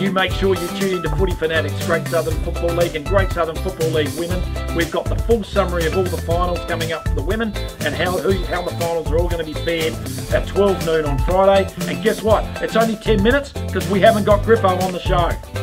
you make sure you tune into Footy Fanatics, Great Southern Football League and Great Southern Football League Women. We've got the full summary of all the finals coming up for the women and how who, how the finals are all going to be fared at 12 noon on Friday. And guess what? It's only 10 minutes because we haven't got Griffo on the show.